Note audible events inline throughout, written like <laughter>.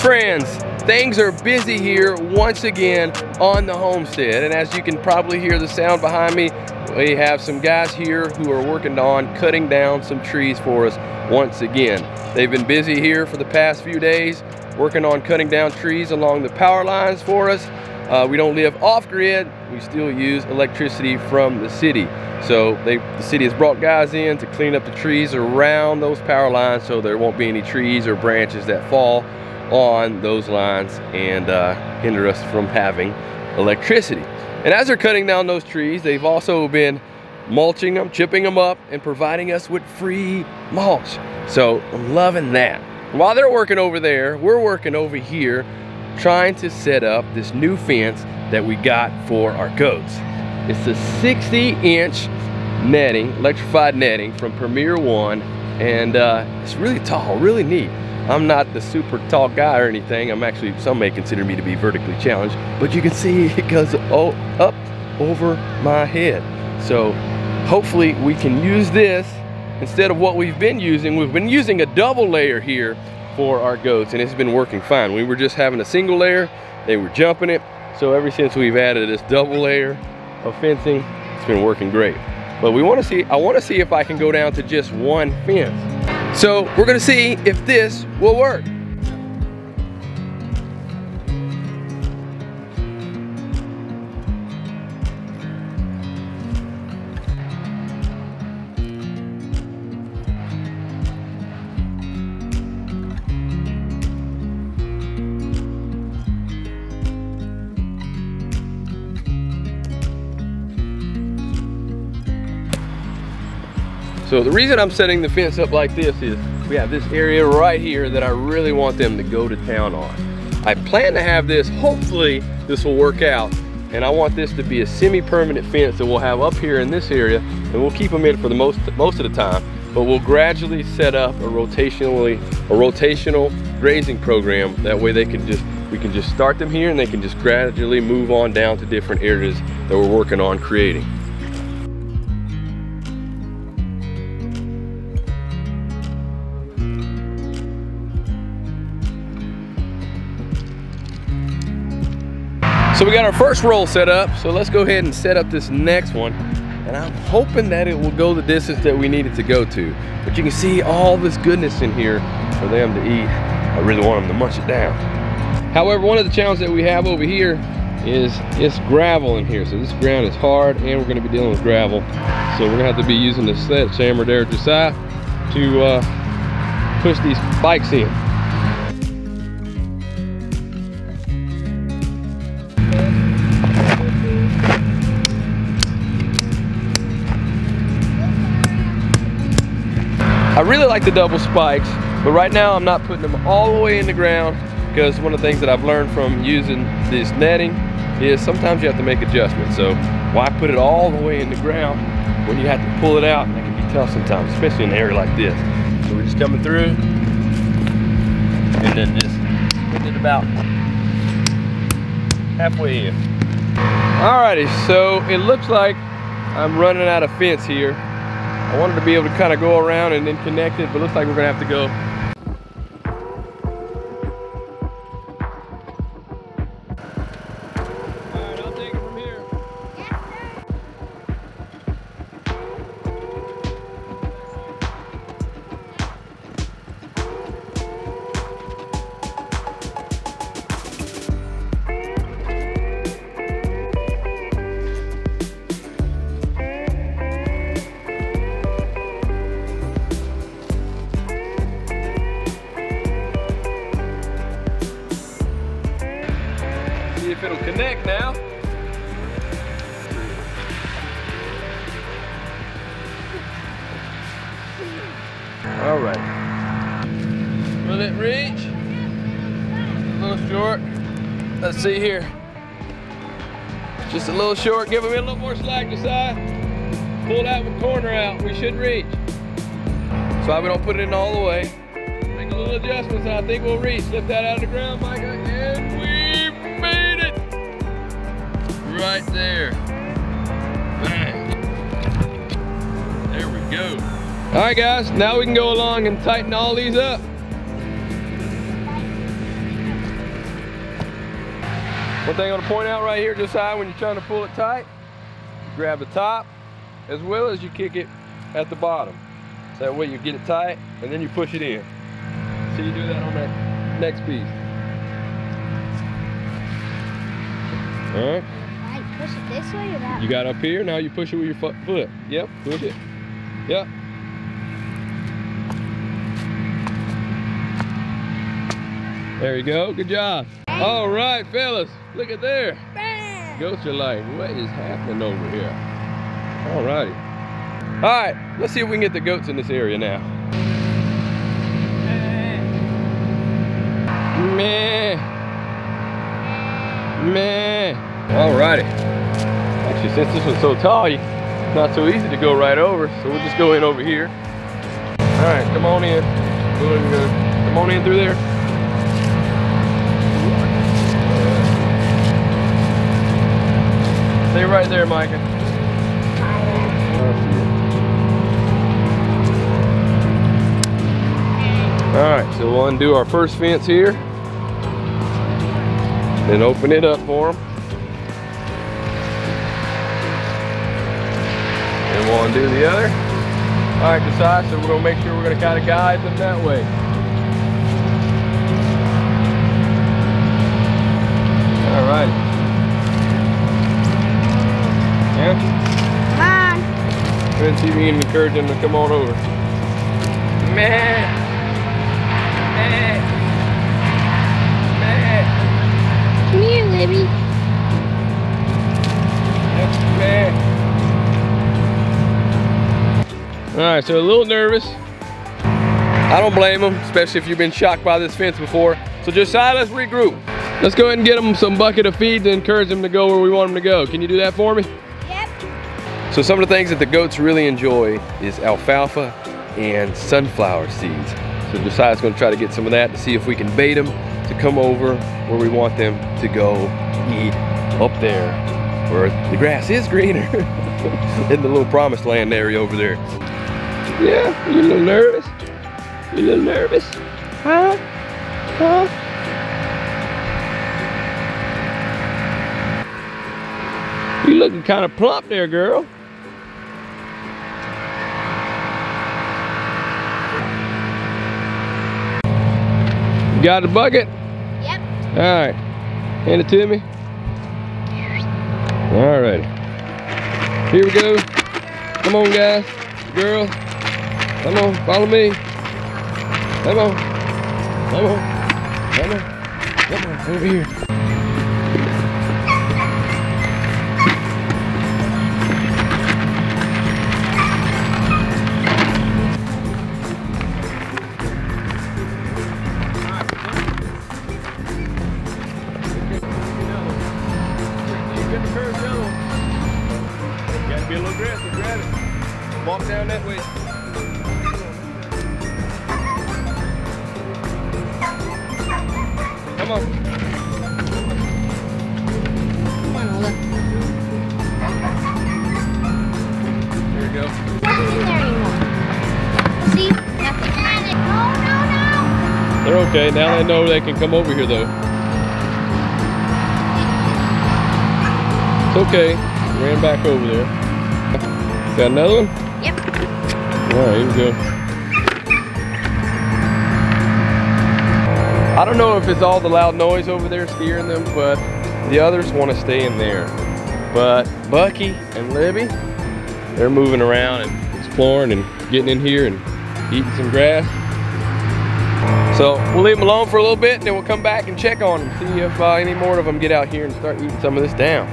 friends! Things are busy here once again on the homestead and as you can probably hear the sound behind me we have some guys here who are working on cutting down some trees for us once again. They've been busy here for the past few days working on cutting down trees along the power lines for us. Uh, we don't live off-grid, we still use electricity from the city. So they, the city has brought guys in to clean up the trees around those power lines so there won't be any trees or branches that fall on those lines and uh, hinder us from having electricity. And as they're cutting down those trees, they've also been mulching them, chipping them up, and providing us with free mulch. So I'm loving that. While they're working over there, we're working over here trying to set up this new fence that we got for our goats. It's a 60 inch netting, electrified netting from Premier One, and uh, it's really tall, really neat. I'm not the super tall guy or anything. I'm actually, some may consider me to be vertically challenged, but you can see <laughs> it goes oh, up over my head. So hopefully we can use this instead of what we've been using. We've been using a double layer here for our goats and it's been working fine. We were just having a single layer, they were jumping it. So ever since we've added this double layer of fencing, it's been working great. But we wanna see, I wanna see if I can go down to just one fence. So we're gonna see if this will work. So the reason I'm setting the fence up like this is we have this area right here that I really want them to go to town on. I plan to have this, hopefully this will work out, and I want this to be a semi-permanent fence that we'll have up here in this area, and we'll keep them in for the most, most of the time, but we'll gradually set up a rotationally, a rotational grazing program. That way they can just, we can just start them here and they can just gradually move on down to different areas that we're working on creating. So we got our first roll set up, so let's go ahead and set up this next one. And I'm hoping that it will go the distance that we need it to go to. But you can see all this goodness in here for them to eat. I really want them to munch it down. However, one of the challenges that we have over here is it's gravel in here. So this ground is hard and we're gonna be dealing with gravel. So we're gonna have to be using the sledgehammer there, Josiah, to uh, push these bikes in. I really like the double spikes, but right now I'm not putting them all the way in the ground because one of the things that I've learned from using this netting is sometimes you have to make adjustments. So why put it all the way in the ground when you have to pull it out? That can be tough sometimes, especially in an area like this. So we're just coming through and then just hitting it about halfway in. Alrighty, so it looks like I'm running out of fence here. I wanted to be able to kind of go around and then connect it, but looks like we're gonna have to go All right. Will it reach? A little short. Let's see here. Just a little short. Give him a little more slack, Josiah. Pull that corner out. We should reach. So we don't put it in all the way. Make a little adjustments and I think we'll reach. Lift that out of the ground, Micah. And we made it. Right there. All right, guys. Now we can go along and tighten all these up. One thing I want to point out right here, just how when you're trying to pull it tight, grab the top as well as you kick it at the bottom. So that way you get it tight and then you push it in. So you do that on that next piece. All right. Push it this way or that You got up here, now you push it with your foot. Yep, push it. Yep. There you go, good job. All right, fellas, look at there. Goats are like, what is happening over here? All righty. All right, let's see if we can get the goats in this area now. Meh. Meh. All righty. Actually, since this one's so tall, it's not so easy to go right over, so we'll just go in over here. All right, come on in. Come on in through there. Stay right there, Micah. All right, so we'll undo our first fence here. Then open it up for them. And we'll undo the other. All right, Josiah, so we're gonna make sure we're gonna kind of guide them that way. Go ahead and see if we can encourage them to come on over. Man. Man. Man. Come here, Libby. Man. All right, so a little nervous. I don't blame them, especially if you've been shocked by this fence before. So Josiah, let's regroup. Let's go ahead and get them some bucket of feed to encourage them to go where we want them to go. Can you do that for me? So some of the things that the goats really enjoy is alfalfa and sunflower seeds. So Josiah's gonna try to get some of that to see if we can bait them to come over where we want them to go eat up there where the grass is greener <laughs> in the little promised land area over there. Yeah, you a little nervous? You a little nervous? Huh? Huh? You looking kind of plump there, girl. Got the bucket? Yep. All right. Hand it to me. All right. Here we go. Come on, guys. Girl. Come on. Follow me. Come on. Come on. Come on. Come on. Over here. They're okay. Now they know they can come over here though. It's okay. Ran back over there. Got another one? Yep. All right, here we go. I don't know if it's all the loud noise over there scaring them, but the others want to stay in there. But Bucky and Libby, they're moving around and exploring and getting in here and eating some grass. So we'll leave them alone for a little bit, then we'll come back and check on them, see if uh, any more of them get out here and start eating some of this down.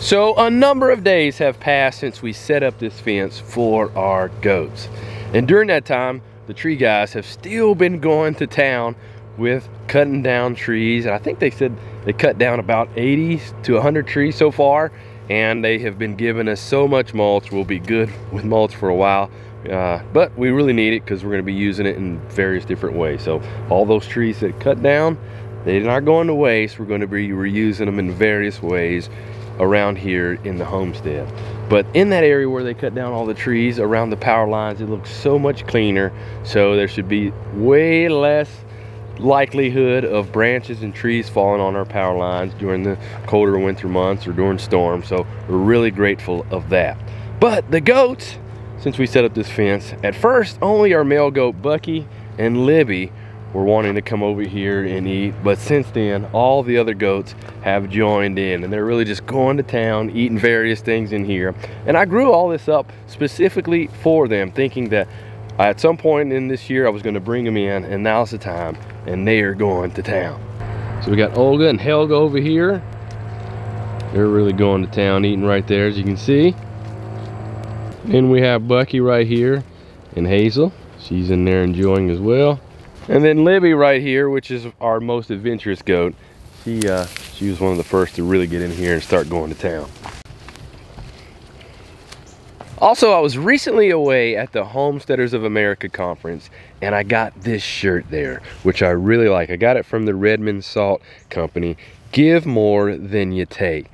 So a number of days have passed since we set up this fence for our goats. And during that time, the tree guys have still been going to town with cutting down trees. And I think they said they cut down about 80 to 100 trees so far. And they have been giving us so much mulch. We'll be good with mulch for a while. Uh, but we really need it because we're going to be using it in various different ways. So all those trees that cut down, they're not going to waste. We're going to be reusing them in various ways around here in the homestead. But in that area where they cut down all the trees around the power lines, it looks so much cleaner. So there should be way less likelihood of branches and trees falling on our power lines during the colder winter months or during storms. So we're really grateful of that. But the goats, since we set up this fence, at first only our male goat Bucky and Libby were wanting to come over here and eat. But since then, all the other goats have joined in and they're really just going to town, eating various things in here. And I grew all this up specifically for them, thinking that at some point in this year, I was gonna bring them in and now's the time and they are going to town. So we got Olga and Helga over here. They're really going to town, eating right there, as you can see. Then we have Bucky right here and Hazel. She's in there enjoying as well. And then Libby right here, which is our most adventurous goat. She, uh, she was one of the first to really get in here and start going to town. Also, I was recently away at the Homesteaders of America conference and I got this shirt there, which I really like. I got it from the Redmond Salt Company. Give more than you take.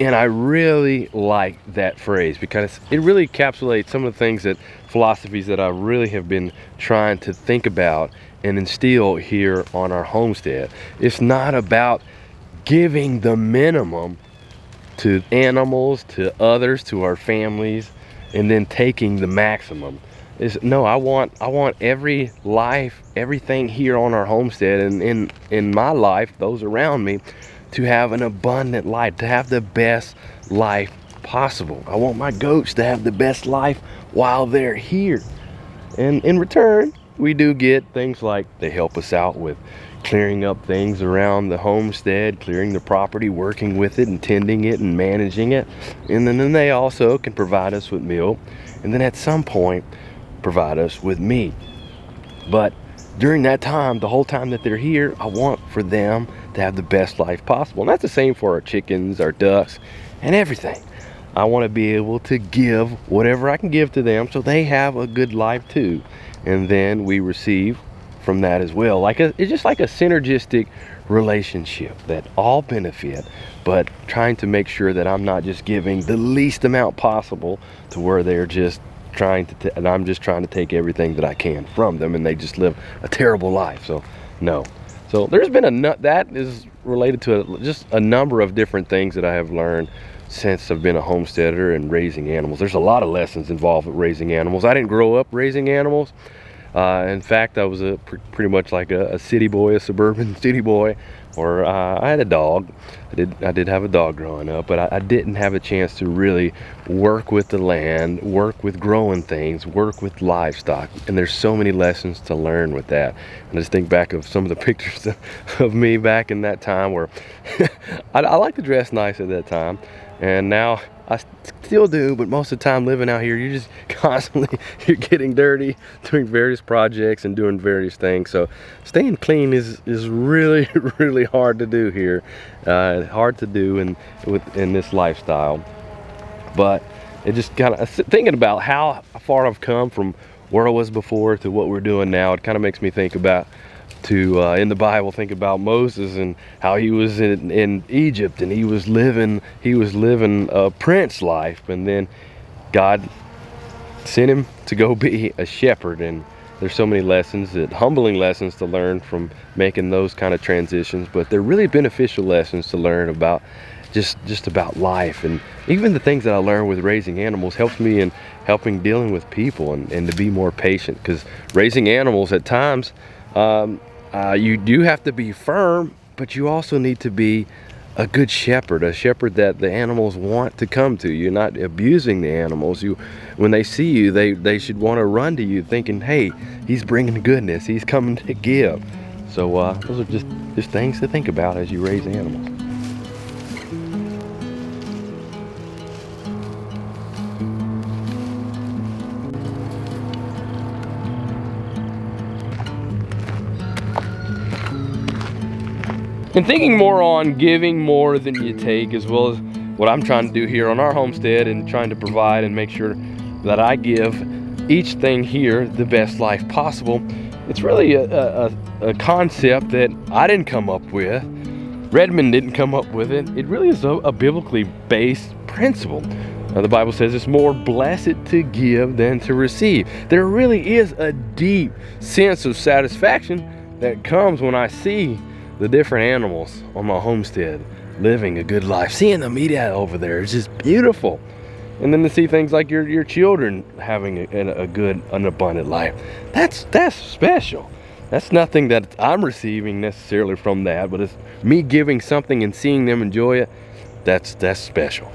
And I really like that phrase because it really encapsulates some of the things that philosophies that I really have been trying to think about and instill here on our homestead. It's not about giving the minimum to animals, to others, to our families, and then taking the maximum. Is no, I want I want every life, everything here on our homestead and in in my life, those around me, to have an abundant life, to have the best life possible. I want my goats to have the best life while they're here. And in return, we do get things like they help us out with clearing up things around the homestead, clearing the property, working with it and tending it and managing it. And then, then they also can provide us with meal and then at some point provide us with meat. But during that time, the whole time that they're here, I want for them to have the best life possible. And that's the same for our chickens, our ducks, and everything. I want to be able to give whatever I can give to them so they have a good life too and then we receive from that as well like a, it's just like a synergistic relationship that all benefit but trying to make sure that i'm not just giving the least amount possible to where they're just trying to and i'm just trying to take everything that i can from them and they just live a terrible life so no so there's been a nut that is related to a, just a number of different things that i have learned since I've been a homesteader and raising animals. There's a lot of lessons involved with raising animals. I didn't grow up raising animals. Uh, in fact, I was a pr pretty much like a, a, city boy, a suburban <laughs> city boy, or uh, I had a dog. I did I did have a dog growing up, but I, I, didn't have a chance to really work with the land, work with growing things, work with livestock. And there's so many lessons to learn with that. And I just think back of some of the <laughs> pictures of me back in that time where <laughs> I, I like to dress nice at that time and now I still do but most of the time living out here you're just <laughs> constantly you're getting dirty doing various projects and doing various things. So staying clean is is really <laughs> really hard to do here uh, hard to do in with in this lifestyle. But it just kind of thinking about how far I've come from where I was before to what we're doing now it kind of makes me think about to uh, in the Bible think about Moses and how he was in, in Egypt and he was living he was living a prince life. And then God sent him to go be a shepherd. And there's so many lessons that humbling lessons to learn from making those kind of transitions. But they're really beneficial lessons to learn about just just about life. And even the things that I learned with raising animals helps me in helping dealing with people and, and to be more patient. Because raising animals at times um, uh, you do have to be firm, but you also need to be a good shepherd, a shepherd that the animals want to come to. You're not abusing the animals. You, when they see you, they, they should want to run to you thinking, hey, he's bringing goodness. He's coming to give. So uh, those are just, just things to think about as you raise animals. And thinking more on giving more than you take, as well as what I'm trying to do here on our homestead and trying to provide and make sure that I give each thing here the best life possible. It's really a, a, a concept that I didn't come up with. Redmond didn't come up with it. It really is a, a biblically based principle. Now, the Bible says it's more blessed to give than to receive. There really is a deep sense of satisfaction that comes when I see the different animals on my homestead living a good life. Seeing the out over there is just beautiful. And then to see things like your, your children having a, a good, an abundant life. That's, that's special. That's nothing that I'm receiving necessarily from that, but it's me giving something and seeing them enjoy it. That's, that's special.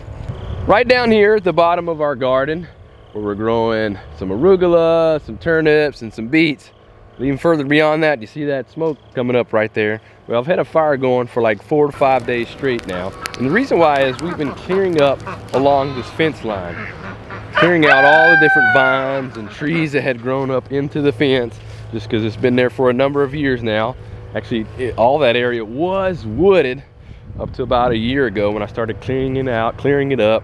Right down here at the bottom of our garden, where we're growing some arugula, some turnips, and some beets, even further beyond that, you see that smoke coming up right there? Well, I've had a fire going for like four to five days straight now. And the reason why is we've been clearing up along this fence line, clearing out all the different vines and trees that had grown up into the fence, just because it's been there for a number of years now. Actually, it, all that area was wooded up to about a year ago when I started clearing it out, clearing it up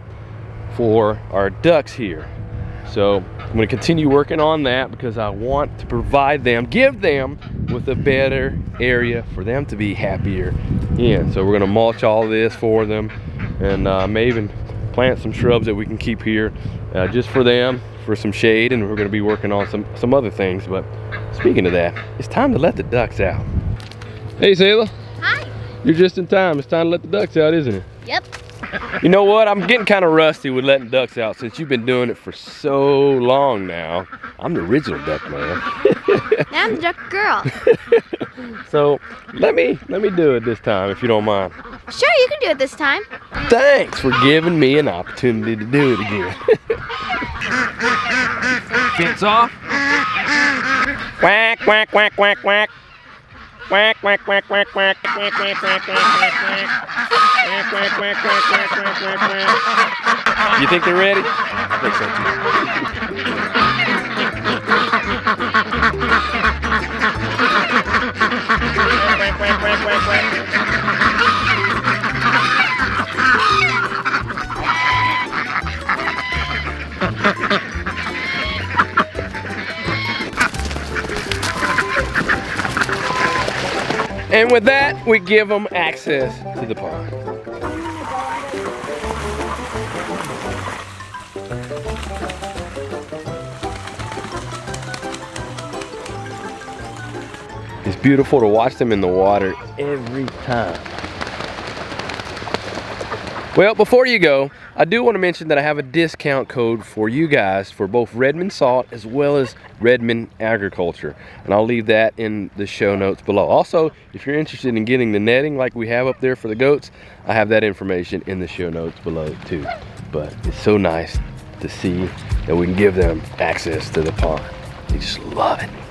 for our ducks here. So I'm gonna continue working on that because I want to provide them, give them with a better area for them to be happier in. So we're gonna mulch all this for them and uh, may even plant some shrubs that we can keep here uh, just for them, for some shade, and we're gonna be working on some, some other things. But speaking of that, it's time to let the ducks out. Hey, Sayla. Hi. You're just in time. It's time to let the ducks out, isn't it? Yep. You know what? I'm getting kind of rusty with letting ducks out since you've been doing it for so long now. I'm the original duck man. I'm the duck girl. so let me let me do it this time if you don't mind. Sure, you can do it this time. Thanks for giving me an opportunity to do it again. Fence off. Quack quack quack quack quack. Quack quack quack quack quack quack quack quack quack quack you think they're ready? I think so and with that, we give them access to the pond. Beautiful to watch them in the water every time. Well, before you go, I do want to mention that I have a discount code for you guys for both Redmond Salt as well as Redmond Agriculture. And I'll leave that in the show notes below. Also, if you're interested in getting the netting like we have up there for the goats, I have that information in the show notes below too. But it's so nice to see that we can give them access to the pond. They just love it.